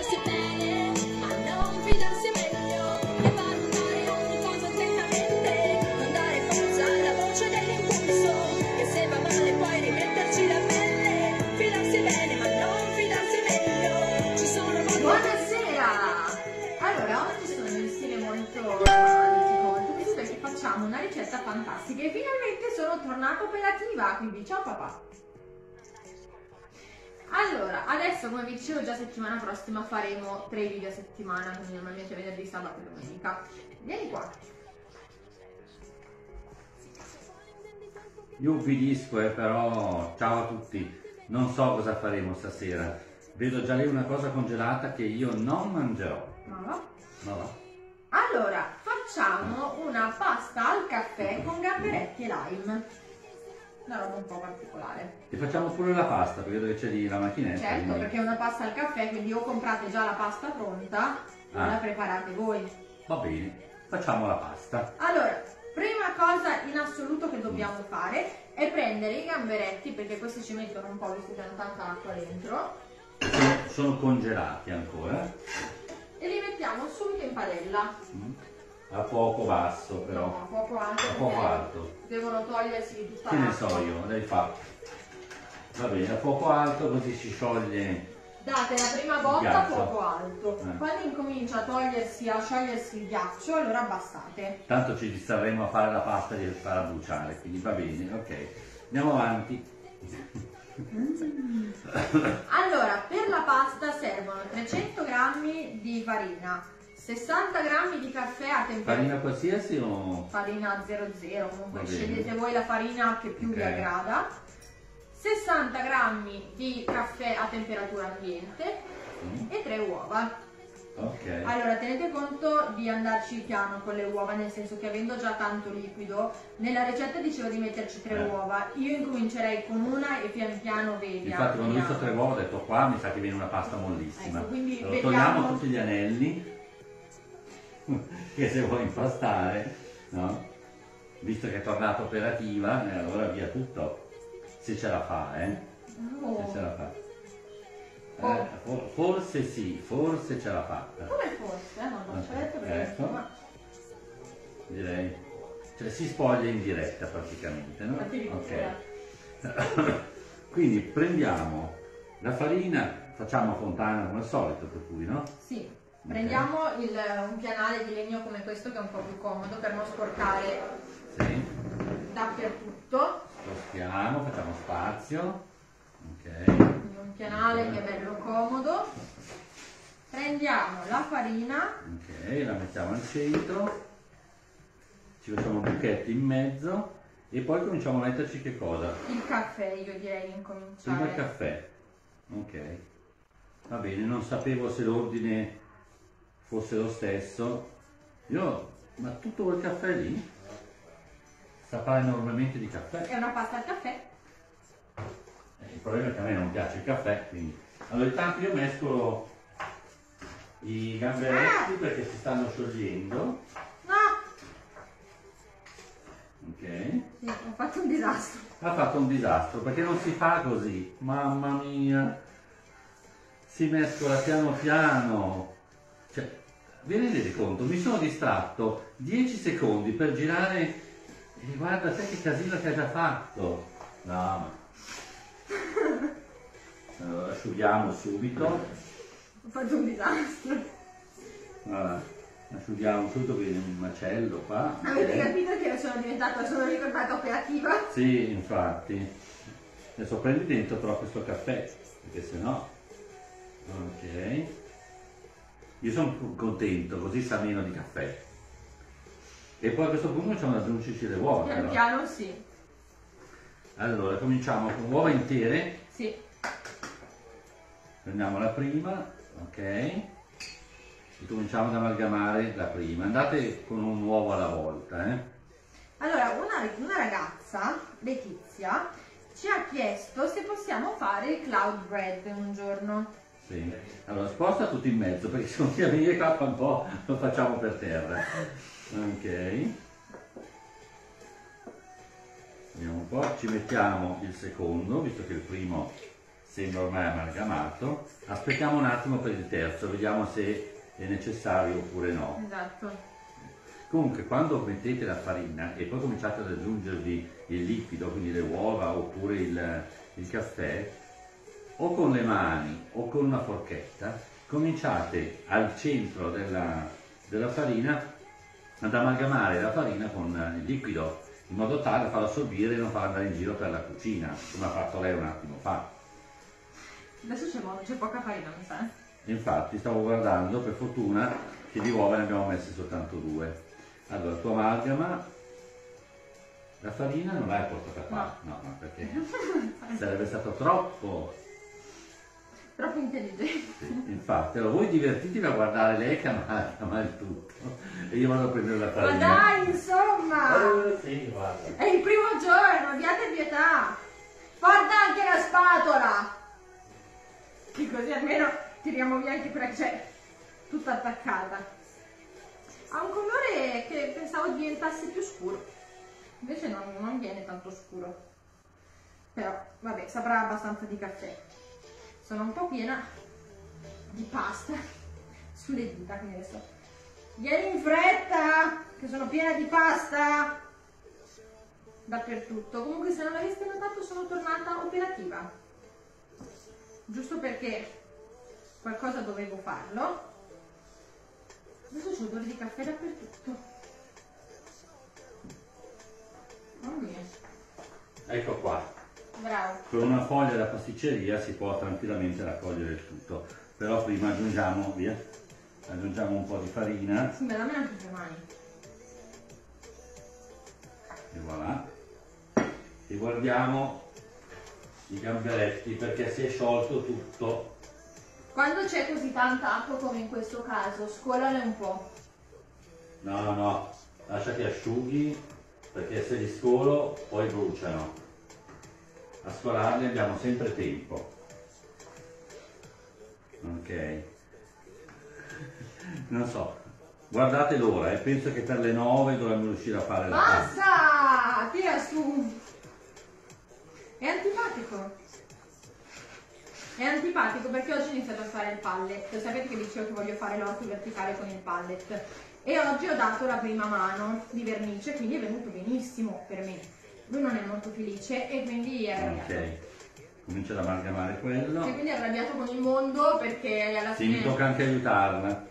fidarsi bene, ma non fidarsi meglio. E valutare ogni cosa attentamente, non dare forza alla voce dell'impulso, che se va male puoi rimetterci la pelle. Fidarsi bene, ma non fidarsi meglio. Ci sono volte Buonasera! Allora, oggi sono in stile molto romantico, molto perché facciamo una ricetta fantastica e finalmente sono tornata operativa, quindi ciao papà! Allora, adesso come vi dicevo già settimana prossima faremo tre video a settimana, quindi normalmente venerdì, sabato e domenica. Vieni qua. Io ubbidisco, eh, però ciao a tutti. Non so cosa faremo stasera. Vedo già lì una cosa congelata che io non mangerò. Ma va. Ma va. Allora, facciamo una pasta al caffè con gamberetti e lime. Una roba un po' particolare. E facciamo pure la pasta, perché dove c'è lì la macchinetta. Certo, quindi- perché è una pasta al caffè, quindi o comprate già la pasta pronta o Ah. la preparate voi. Va bene, facciamo la pasta. Allora, prima cosa in assoluto che dobbiamo fare è prendere i gamberetti, perché questi ci mettono un po', visto che hanno tanta acqua dentro, Sono, sono congelati ancora. e li mettiamo subito in padella. Mm. A fuoco basso No, però. a fuoco alto, A perché alto. devono togliersi tutta Che ne so io, lei fa. Va bene, a fuoco alto così si scioglie. Date la prima botta a fuoco alto. Eh. Quando incomincia a togliersi, a sciogliersi il ghiaccio, allora abbassate. Tanto ci distrarremo a fare la pasta e farla bruciare, quindi va bene, ok. Andiamo avanti. Allora, per la pasta servono 300 g di farina, 60 g di caffè a temperatura Farina qualsiasi o... farina 00, comunque scegliete voi la farina che più vi Ok. aggrada. 60 g di caffè a temperatura ambiente Mm, e 3 uova. Ok. Allora, tenete conto di andarci piano con le uova, nel senso che avendo già tanto liquido, nella ricetta diceva di metterci 3 Eh. uova. Io incomincerei con una e pian piano vedi. Infatti quando ho visto tre uova ho detto qua mi sa che viene una pasta mollissima. Ecco, quindi allora, vediamo- togliamo tutti gli anelli, che se vuoi impastare, no? Visto che è tornata operativa, e allora via tutto. Se ce la fa, eh? Oh. Se ce la fa. Oh. Eh, for- forse sì, forse ce l'ha fatta. Come fosse, eh? non l'ho Ok, detto perché ecco. insomma, Direi. Cioè si spoglia in diretta praticamente, no? Ok. Quindi prendiamo la farina, facciamo a fontana come al solito per cui, no? Sì, prendiamo il- un pianale di legno come questo che è un po' più comodo per non sporcare Sì. dappertutto. Spostiamo, facciamo spazio. Ok. Quindi un pianale che è bello comodo. Prendiamo la farina, Ok, la mettiamo al centro. Ci facciamo buchetti in mezzo. E poi cominciamo a metterci che cosa? il caffè io direi di Prima il incominciare. caffè. Ok. Va bene, non sapevo se l'ordine fosse lo stesso. Io, ma tutto quel caffè lì? Sapeva enormemente di caffè. È una pasta al caffè. Eh, Il problema è che a me non piace il caffè, quindi. Allora intanto io mescolo i gamberetti perché si stanno sciogliendo. No, Ok. sì, ho fatto un disastro. Ha fatto un disastro perché non si fa così. Mamma mia. Si mescola piano piano. Vi rendete conto? Mi sono distratto 10 secondi per girare e guarda te che casino che ha già fatto. No, ma... Allora, asciughiamo subito. Ho fatto un disastro. Allora, asciughiamo subito viene un macello qua. Avete ok? capito che sono diventata, sono ritornata operativa? Sì, infatti. Adesso prendi dentro però questo caffè, perché sennò... Ok. Io sono contento, così sa meno di caffè. E poi a questo punto cominciamo ad aggiungerci le uova. Piano però. piano sì. Allora, cominciamo con uova intere. Sì. Prendiamo la prima, ok? E cominciamo ad amalgamare la prima. Andate con un uovo alla volta, eh? Allora, una, una ragazza, Letizia, ci ha chiesto se possiamo fare il cloud bread un giorno. Sì. Allora sposta tutto in mezzo perché se continua a venire qua un po' lo facciamo per terra. Ok. Vediamo un po', ci mettiamo il secondo, visto che il primo sembra ormai amalgamato. Aspettiamo un attimo per il terzo, vediamo se è necessario oppure no. Esatto. Comunque quando mettete la farina e poi cominciate ad aggiungervi il liquido, quindi le uova oppure il, il caffè, o con le mani o con una forchetta, cominciate al centro della, della farina ad amalgamare la farina con il liquido in modo tale da farlo assorbire e non farla andare in giro per la cucina, come ha fatto lei un attimo fa. Adesso c'è, c'è poca farina, mi sa. Infatti stavo guardando, per fortuna, che di uova ne abbiamo messe soltanto due. Allora, tu amalgama, la farina non l'hai portata qua, no, no, perché sarebbe stato troppo. Troppo intelligente. Infatti, allora voi divertitevi a guardare lei che amalgama il tutto e io vado a prendere la Ma farina. dai, insomma! Eh, sì, guarda. È il primo giorno, abbiate pietà! Porta anche la spatola! Che così almeno tiriamo via anche che c'è tutta attaccata. Ha un colore che pensavo diventasse più scuro. Invece non, non viene tanto scuro. Però, vabbè, saprà abbastanza di caffè. Sono un po' piena di pasta sulle dita, quindi adesso... Vieni in fretta, che sono piena di pasta! dappertutto. Comunque se non l'aveste notato sono tornata operativa. Giusto perché qualcosa dovevo farlo. Adesso c'è odore di caffè dappertutto. Mamma mia, Ecco qua, bravo. con una foglia da pasticceria si può tranquillamente raccogliere il tutto. Però prima aggiungiamo, via, aggiungiamo un po' di farina Sì, me la anche le mani. e voilà. E guardiamo i gamberetti perché si è sciolto tutto. Quando c'è così tanta acqua come in questo caso, scolale un po'. No, no, no, lascia che asciughi perché se li scolo poi bruciano. A scolarli abbiamo sempre tempo. Ok. Non so, guardate l'ora e penso che per le 9 dovremmo riuscire a fare la pasta. Basta! Tira su! È antipatico. È antipatico perché oggi ho iniziato a fare il pallet. Sapete che dicevo che voglio fare l'orto verticale con il pallet. E oggi ho dato la prima mano di vernice, quindi è venuto benissimo per me. Lui non è molto felice e quindi è arrabbiato. Ok, comincia ad amalgamare E quello. quindi è arrabbiato con il mondo perché alla Sì, mi fine, tocca anche aiutarla.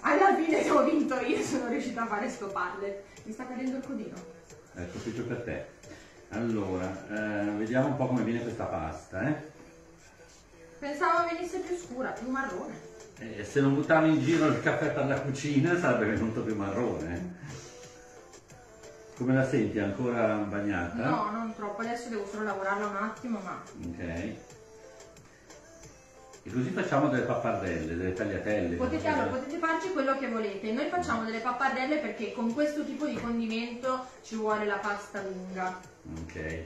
alla fine ho vinto io, sono riuscita a fare sto pallet. Mi sta cadendo il codino. Ecco, proprio per te. Allora, eh, vediamo un po' come viene questa pasta, eh. Pensavo venisse più scura, più marrone. E se non buttavi in giro il caffè per la cucina sarebbe venuto più marrone. Come la senti? Ancora bagnata? No, non troppo, adesso devo solo lavorarla un attimo, ma Ok. E così facciamo delle pappardelle, delle tagliatelle. potete, allora, potete farci quello che volete. Noi facciamo delle pappardelle perché con questo tipo di condimento ci vuole la pasta lunga. Ok.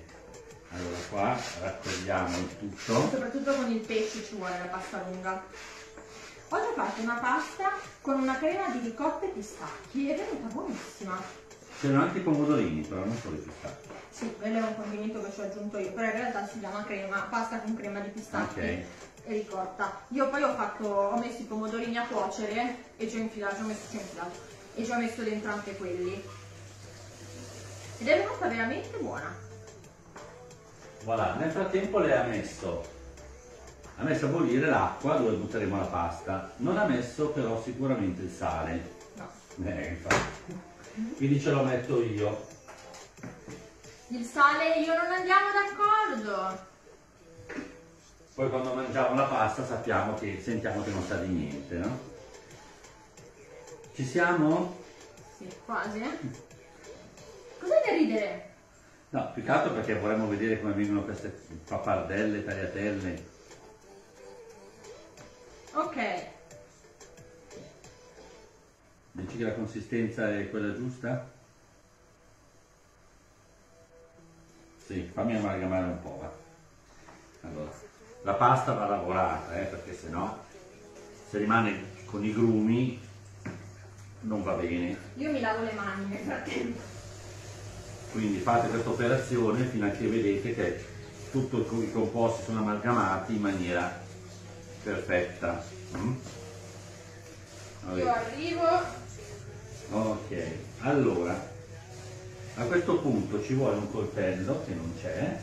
Allora qua raccogliamo il tutto. Soprattutto con il pesce ci vuole la pasta lunga. Ho già fatto una pasta con una crema di ricotta e pistacchi, è venuta buonissima. C'erano anche i pomodorini, però non solo i pistacchi. Sì, quello è un condimento che ci ho aggiunto io, però in realtà si chiama crema, pasta con crema di pistacchi Ok. e ricotta. Io poi ho fatto, ho messo i pomodorini a cuocere e ci ho infilato, ci ho messo, ci ho infilato e ci ho messo dentro anche quelli. Ed è venuta veramente buona. Voilà, nel frattempo lei ha messo, ha messo a bollire l'acqua dove butteremo la pasta. Non ha messo però sicuramente il sale. No. Eh, infatti. Quindi ce lo metto io. Il sale e io non andiamo d'accordo. Poi quando mangiamo la pasta sappiamo che sentiamo che non sa di niente, no? Ci siamo? Sì, quasi, eh. Cos'è da ridere? No, più che altro perché vorremmo vedere come vengono queste pappardelle, tagliatelle. Ok, Dici che la consistenza è quella giusta? Sì, fammi amalgamare un po', va. Allora, la pasta va lavorata, eh, perché sennò se rimane con i grumi non va bene. io mi lavo le mani nel frattempo. Quindi fate questa operazione fino a che vedete che tutti i composti sono amalgamati in maniera perfetta. Mm? Io arrivo. Ok, allora a questo punto ci vuole un coltello che non c'è,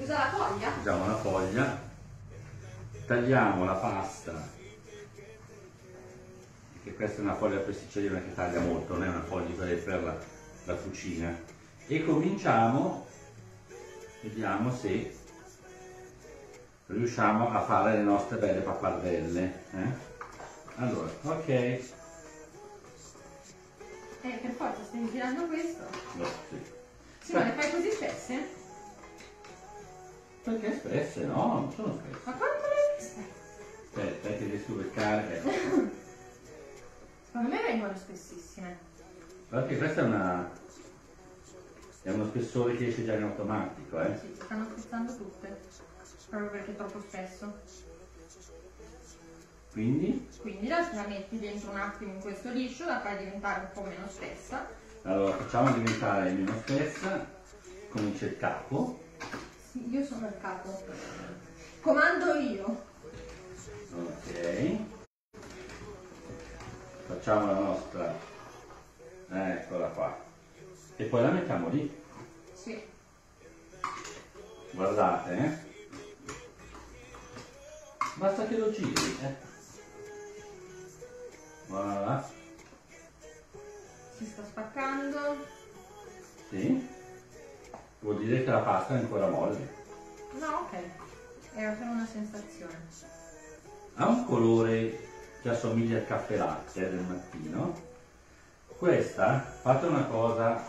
Usa la foglia? usiamo una foglia, tagliamo la pasta, che questa è una foglia pesticellina che taglia molto, non è una foglia per per la, la cucina, e cominciamo, vediamo se riusciamo a fare le nostre belle pappardelle. eh. Allora, ok, Eh, per forza, stai girando questo. no, sì. Sì, ma le fai così spesse? Perché spesse, no? Non sono spesse. Ma quanto le hai viste? Aspetta, eh, che riesco a beccare. ecco. Secondo me vengono spessissime. Guarda che questa è una... è uno spessore che esce già in automatico, eh. Sì, si stanno spezzando tutte. Proprio perché è troppo spesso. Quindi, Quindi la, la metti dentro un attimo in questo liscio, la fai diventare un po' meno spessa. allora facciamo diventare meno spessa, comincia il capo. Sì, io sono il capo. Comando io. Ok. Facciamo la nostra... Eccola qua. E poi la mettiamo lì. Sì. Guardate, eh. Basta che lo giri, eh. Voilà. Si sta spaccando. Sì. Vuol dire che la pasta è ancora molle. No, ok. Era solo una sensazione. Ha un colore che assomiglia al caffè latte del mattino. Questa, fate una cosa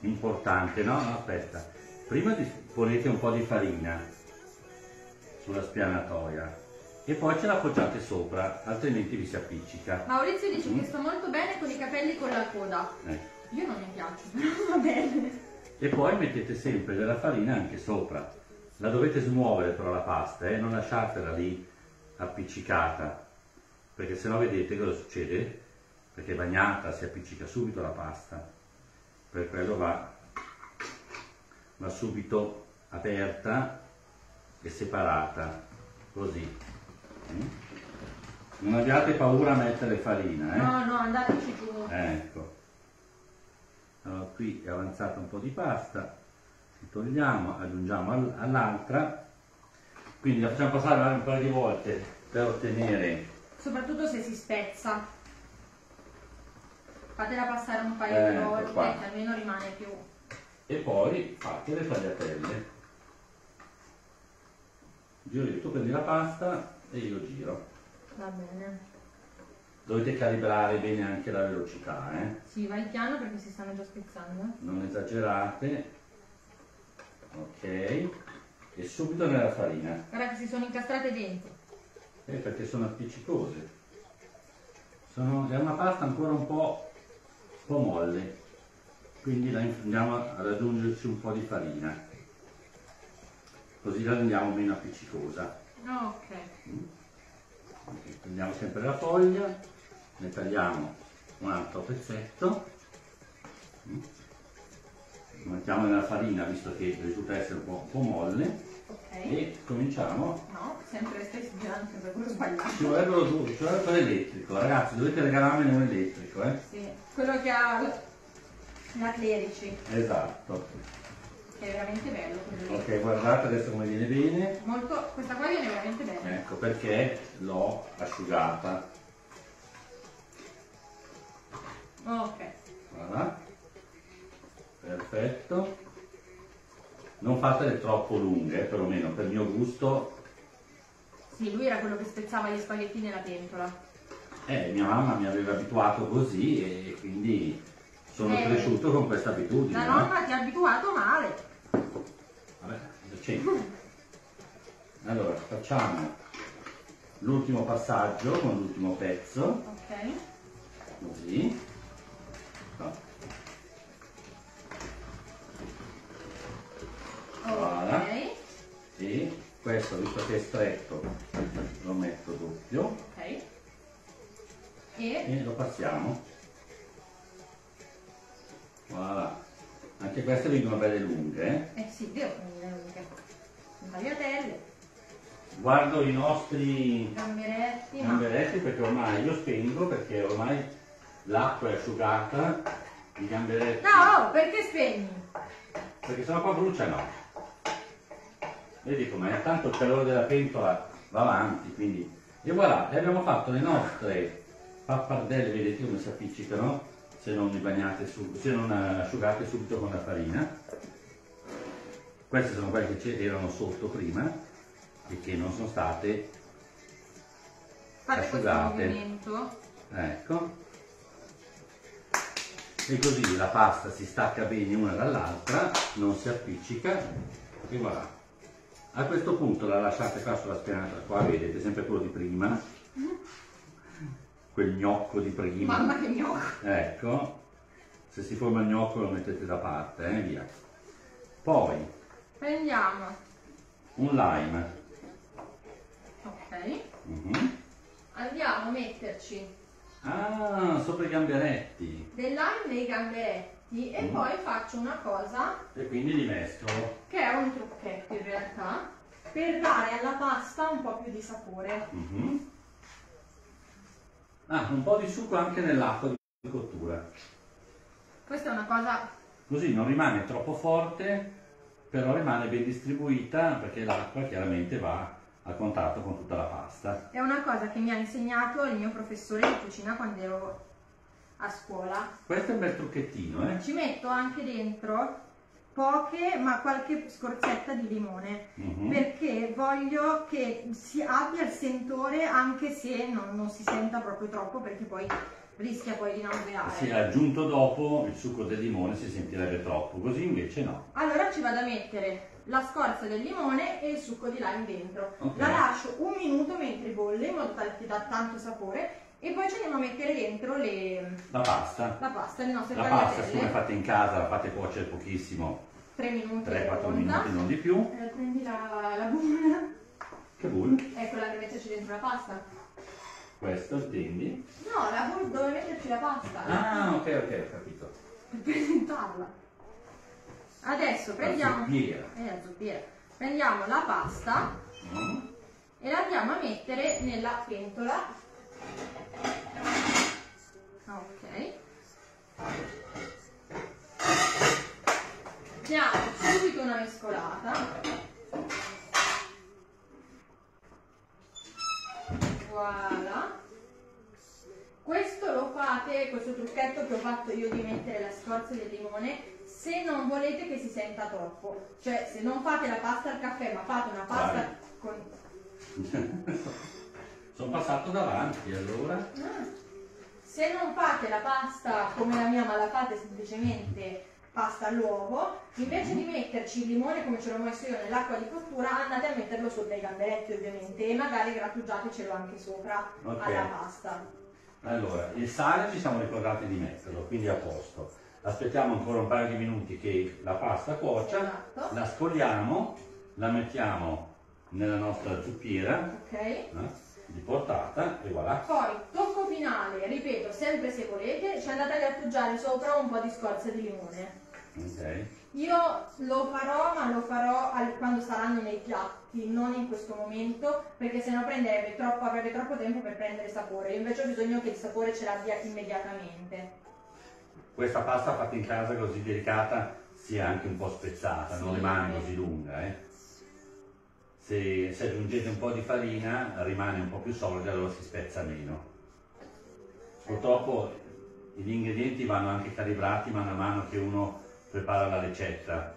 importante, no? Aspetta. Prima di- ponete un po' di farina sulla spianatoia e poi ce la appoggiate sopra, altrimenti vi si appiccica. Maurizio dice che sto molto bene con i capelli con la coda. Ecco. Io non mi piace, però va bene. E poi mettete sempre della farina anche sopra. La dovete smuovere però la pasta, eh? non lasciatela lì appiccicata, perché sennò vedete cosa succede? Perché è bagnata, si appiccica subito la pasta. Per quello va, va subito aperta e separata, così. Mm? Non abbiate paura a mettere farina, eh? No, no, andateci giù. Ecco. Allora, qui è avanzata un po' di pasta, ci togliamo, aggiungiamo al- all'altra, quindi la facciamo passare un paio di volte per ottenere Soprattutto se si spezza. Fatela passare un paio di Ecco volte qua. almeno rimane più. e poi fate le tagliatelle. Tu prendi la pasta e io giro. Va bene. Dovete calibrare bene anche la velocità, eh? Sì, vai piano perché si stanno già spezzando. non esagerate. Ok. E subito nella farina. Guarda che si sono incastrate dentro. Eh, perché sono appiccicose. Sono, è una pasta ancora un po', un po' molle, quindi la andiamo ad aggiungerci un po' di farina, così la rendiamo meno appiccicosa. Ok. Prendiamo sempre la foglia, ne tagliamo un altro pezzetto, Mm. lo mettiamo nella farina visto che risulta essere un po', un po' molle Ok. e cominciamo No, sempre stai girando sempre quello sbagliato. Ci vorrebbero due, ci vorrebbe l'elettrico, ragazzi, dovete regalarmene un elettrico, eh? Sì, quello che ha la- la Clerici, Esatto. Che è veramente bello. Ok, guardate adesso come viene bene. Molto, questa qua viene veramente bene. Ecco perché l'ho asciugata. Ok. Voilà. Perfetto. Non fatele troppo lunghe, perlomeno per il mio gusto. Sì, lui era quello che spezzava gli spaghetti nella pentola. Eh, mia mamma mi aveva abituato così e quindi sono Eh. cresciuto con questa abitudine. La no? nonna ti ha abituato male. Vabbè. Allora, facciamo l'ultimo passaggio con l'ultimo pezzo, Ok. così. No. Voilà. Ok. E questo, visto che è stretto, lo metto doppio Ok. E e lo passiamo. Voilà. Anche queste vengono belle lunghe. eh. Eh sì, devo venire lunghe. Tagliatelle, Guardo i nostri gamberetti, gamberetti perché ormai io spengo perché ormai l'acqua è asciugata, i gamberetti. No, perché spegni? Perché sennò qua bruciano. Vedi com'è? Tanto il calore della pentola va avanti, quindi. E voilà, e abbiamo fatto le nostre pappardelle, vedete come si appiccicano se non li bagnate su, se non eh, asciugate subito con la farina. Queste sono quelle che erano sotto prima e che non sono state Fate Asciugate. Ecco. E così la pasta si stacca bene una dall'altra, non si appiccica e voilà. A questo punto la lasciate qua sulla spianata, qua vedete sempre quello di prima, quel gnocco di prima. Mamma che gnocco. Ecco, se si forma il gnocco lo mettete da parte, eh, via. Poi Prendiamo, un lime. ok, Mhm. andiamo a metterci Ah, sopra i gamberetti. del lime nei gamberetti e Mm. poi faccio una cosa E quindi li mescolo. che è un trucchetto in realtà per dare alla pasta un po' più di sapore. Mhm. Ah, un po' di succo anche nell'acqua di cottura. Questa è una cosa Così non rimane troppo forte, però rimane ben distribuita perché l'acqua chiaramente va a contatto con tutta la pasta. È una cosa che mi ha insegnato il mio professore di cucina quando ero a scuola. Questo è un bel trucchettino, eh? Ci metto anche dentro poche, ma qualche scorzetta di limone, Mhm. perché voglio che si abbia il sentore anche se non, non si senta proprio troppo, perché poi rischia poi di nauseare. Se aggiunto dopo il succo del limone si sentirebbe troppo, così invece no. Allora ci vado a mettere la scorza del limone e il succo di lime dentro. Ok. La lascio un minuto mentre bolle in modo tale che dà tanto sapore e poi ci andiamo a mettere dentro le- La pasta. la pasta, le nostre La pasta, siccome fate in casa, la fate cuocere pochissimo, 3 minuti 3-4 e minuti, non di più. Eh, prendi la, la bulla, Che bull? è quella che metterci dentro la pasta. Questo intendi? No, la bulla dove metterci la pasta. Ah, ok, ok, ho capito. Per presentarla. Adesso prendiamo. zuppiera. Eh, la zuppiera. Prendiamo la pasta Mm. e la andiamo a mettere nella pentola. Ok. Diamo subito una mescolata. Voilà. Questo lo fate, questo trucchetto che ho fatto io di mettere la scorza del limone, se non volete che si senta troppo. Cioè, se non fate la pasta al caffè, ma fate una pasta con... Sono passato davanti allora. Ah. Se non fate la pasta come la mia, ma la fate semplicemente pasta all'uovo, invece di metterci il limone come ce l'ho messo io nell'acqua di cottura, andate a metterlo sopra i gamberetti ovviamente e magari grattugiatecelo anche sopra Ok. alla pasta. Allora, il sale ci siamo ricordati di metterlo, quindi a posto. Aspettiamo ancora un paio di minuti che la pasta cuocia, Esatto. la scogliamo, la mettiamo nella nostra zuppiera Ok? eh, di portata e voilà. Poi, tocco finale, ripeto, sempre se volete, ci andate a grattugiare sopra un po' di scorza di limone. Ok. Io lo farò, ma lo farò al- quando saranno nei piatti, non in questo momento, perché sennò prenderebbe troppo, avrebbe troppo tempo per prendere sapore. Io invece ho bisogno che il sapore ce l'abbia immediatamente. Questa pasta fatta in casa così delicata sia anche un po' spezzata, non Sì. rimane così lunga. eh. Se, se aggiungete un po' di farina rimane un po' più solida, allora si spezza meno. Purtroppo gli ingredienti vanno anche calibrati man mano che uno prepara la ricetta,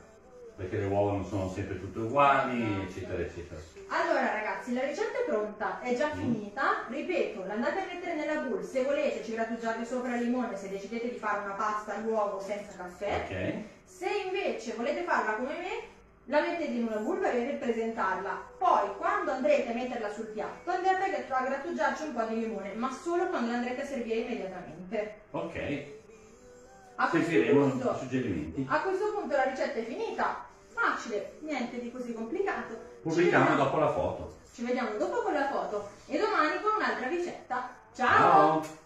perché le uova non sono sempre tutte uguali, eccetera, eccetera. Allora ragazzi, la ricetta è pronta, è già Mm. finita, ripeto, l'andate a mettere nella bowl, se volete ci grattugiate sopra il limone, se decidete di fare una pasta all'uovo senza caffè, Ok? Se invece volete farla come me, la mettete in una bowl e presentarla. Poi, quando andrete a metterla sul piatto, andrete a grattugiarci un po' di limone, ma solo quando l'andrete a servire immediatamente. Ok. A Seguiremo i punto, suggerimenti. a questo punto la ricetta è finita. Facile, niente di così complicato. Pubblichiamo dopo la foto. Ci vediamo dopo con la foto e domani con un'altra ricetta. Ciao. Ciao.